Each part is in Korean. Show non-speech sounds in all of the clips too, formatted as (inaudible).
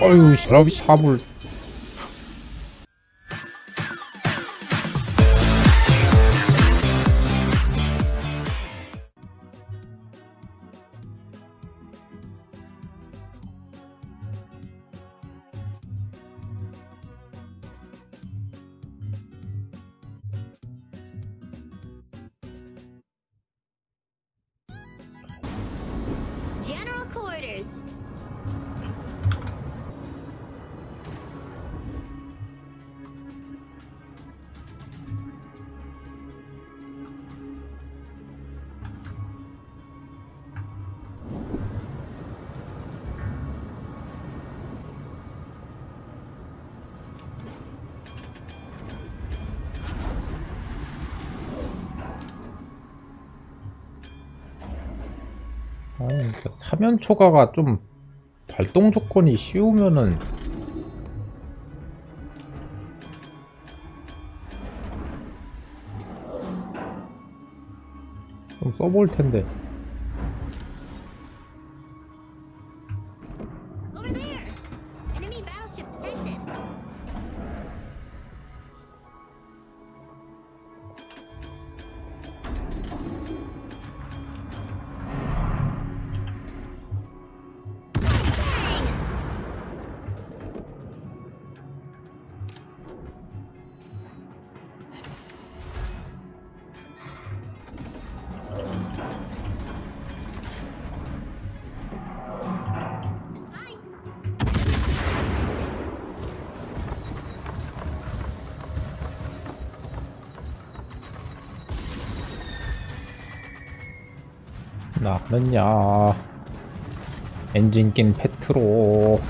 어휴 샤브 샤블 그러니까 사면 초과가 좀 발동 조건이 쉬우면은 좀 써볼 텐데 나는야 엔진 낀 페트로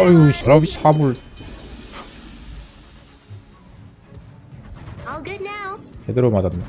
어휴. 샤브 샤블. 제대로 맞았네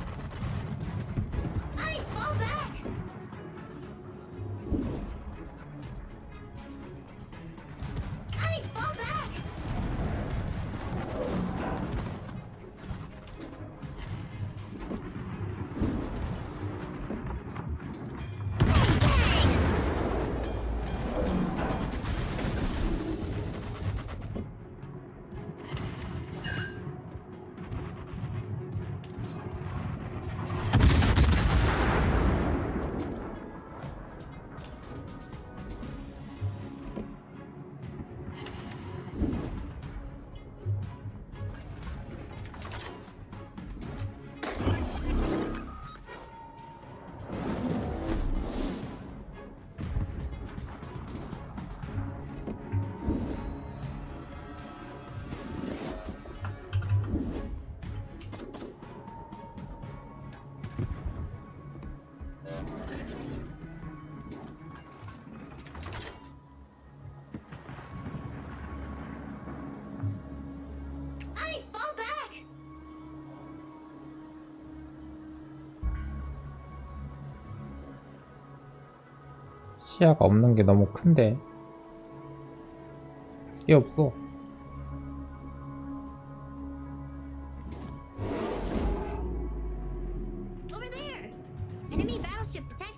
시야가 없는 게 너무 큰데 시야 없어 Over there! Enemy battleship detected.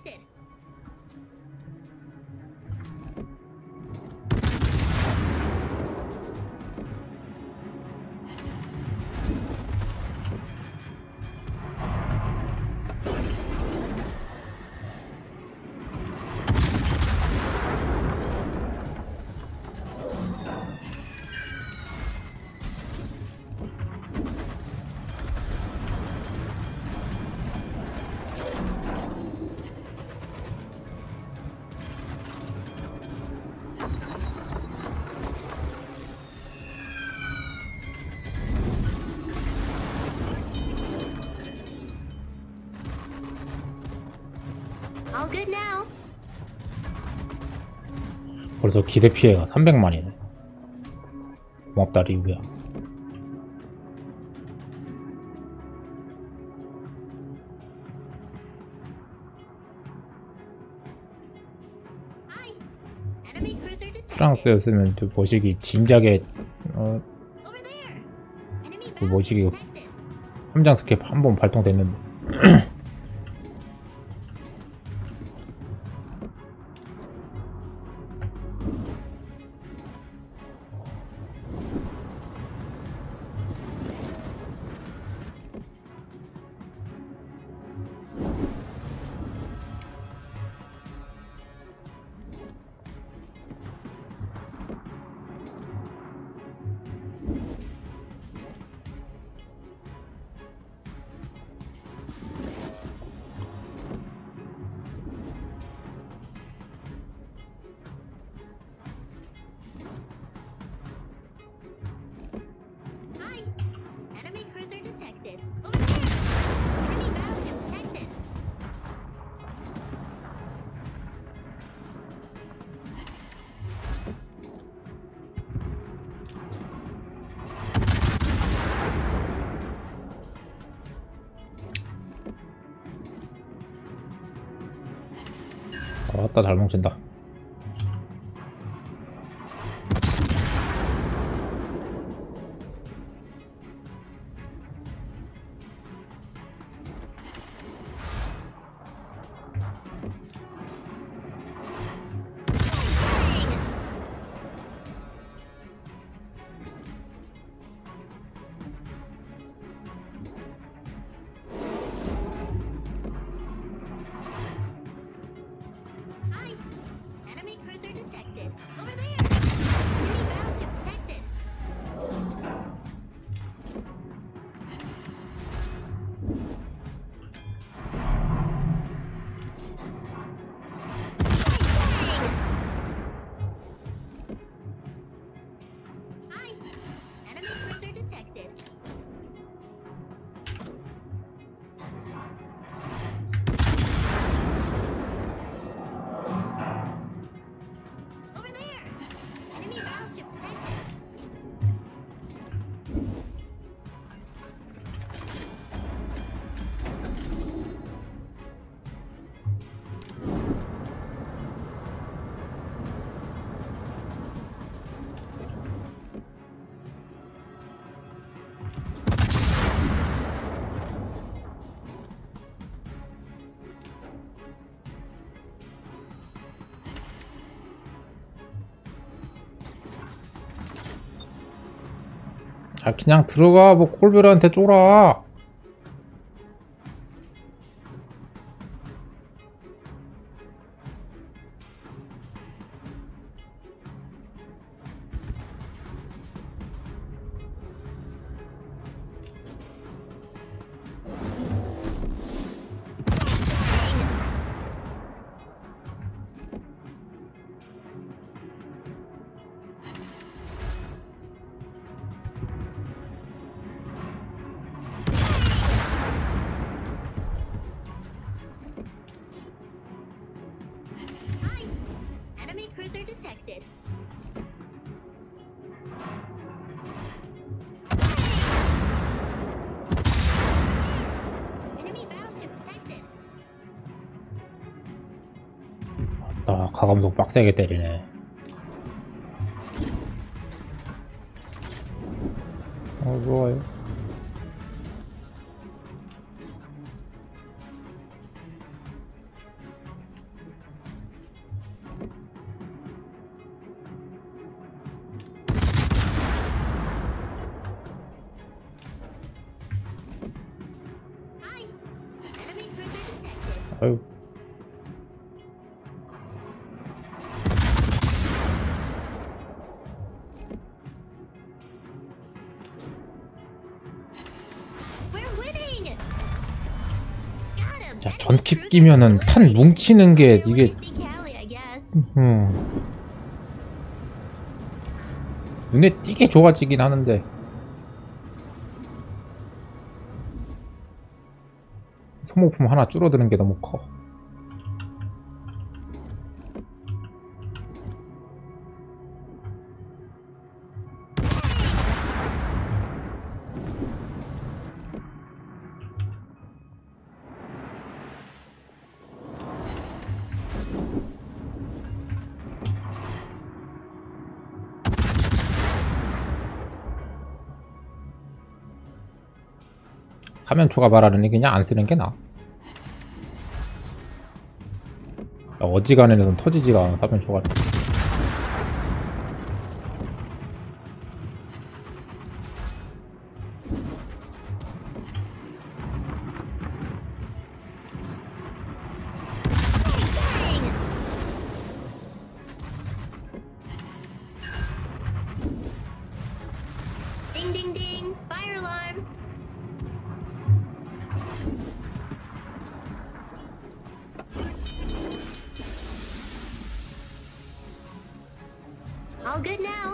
벌써 기대 피해가 300만이네 고맙다 리우야. 프랑스였으면 저 머시기 진작에 어, 그 detected. 함장 스캡 한 번 발동됐는데 아, 왔다 잘뭉 아 그냥 들어가. 뭐 콜베르한테 쫄아 가감속 빡세게 때리네. 어, 좋아요. 아유. 전킵 끼면은 탄. 뭉치는 게 이게. 음. 눈에 띄게 좋아지긴 하는데 소모품 하나 줄어드는 게 너무 커. 화면 초과 말하느니 그냥 안 쓰는 게 나아. 야, 어지간해서는 터지지가 않아, 화면 초과. Bang! All good now.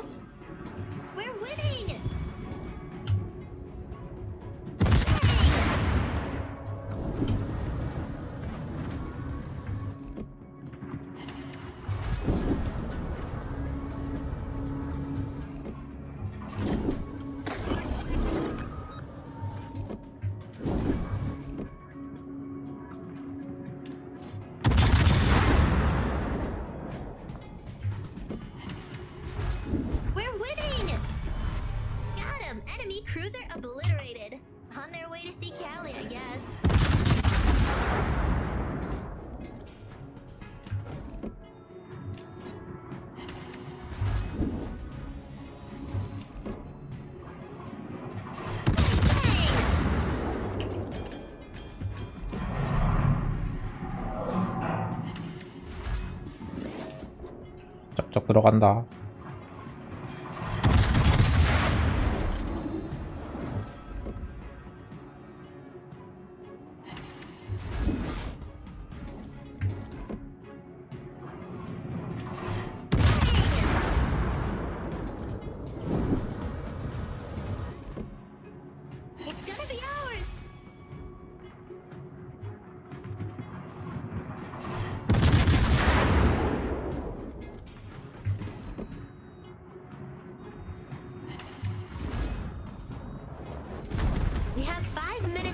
쩍쩍 들어간다.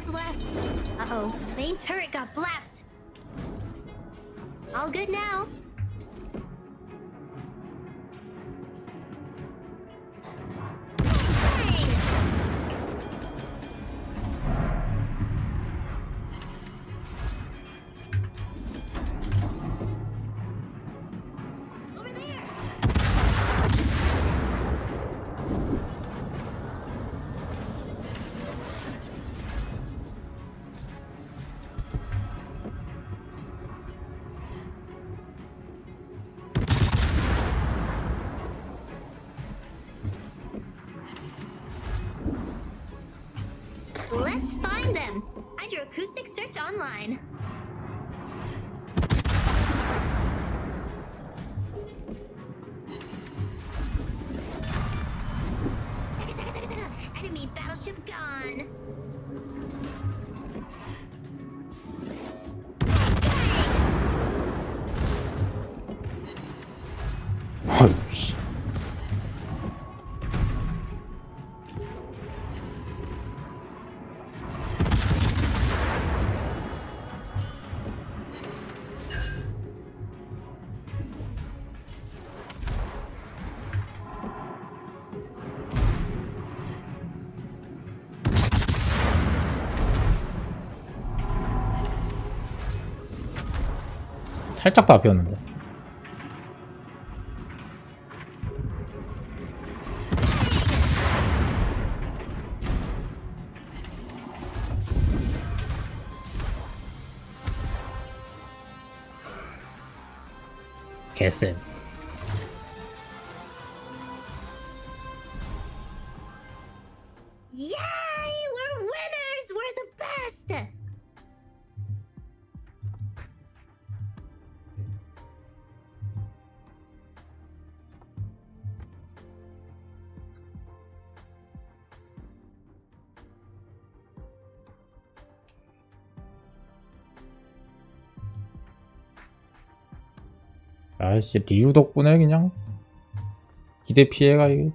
Minutes left. Uh-oh, main turret got blapped. All good now. them. I drew acoustic search online. (laughs) Enemy battleship gone. 살짝 더 앞이었는데. 개쌤. Yay! We're winners! We're the best! 아이씨 리우 덕분에 그냥 기대 피해가 이게